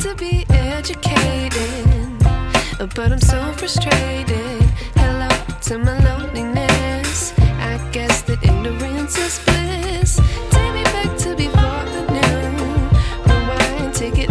to be educated, but I'm so frustrated. Hello to my loneliness. I guess that ignorance is bliss. Take me back to before the new. Rewind, take it